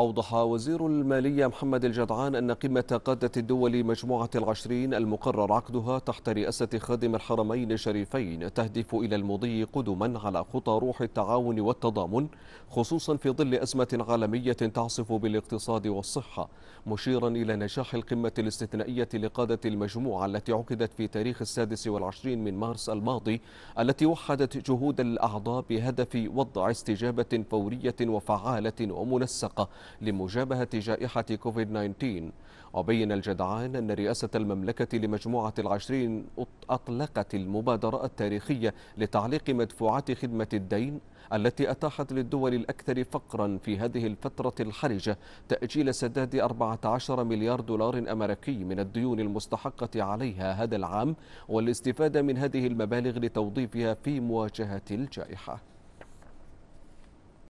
أوضح وزير المالية محمد الجدعان أن قمة قادة الدول مجموعة العشرين المقرر عقدها تحت رئاسة خادم الحرمين الشريفين تهدف إلى المضي قدما على خطى روح التعاون والتضامن خصوصا في ظل أزمة عالمية تعصف بالاقتصاد والصحة مشيرا إلى نجاح القمة الاستثنائية لقادة المجموعة التي عقدت في تاريخ السادس والعشرين من مارس الماضي التي وحدت جهود الأعضاء بهدف وضع استجابة فورية وفعالة ومنسقة لمجابهة جائحة كوفيد 19 وبين الجدعان أن رئاسة المملكة لمجموعة العشرين أطلقت المبادرة التاريخية لتعليق مدفوعات خدمة الدين التي أتاحت للدول الأكثر فقرا في هذه الفترة الحرجة تأجيل سداد 14 مليار دولار أمريكي من الديون المستحقة عليها هذا العام والاستفادة من هذه المبالغ لتوظيفها في مواجهة الجائحة.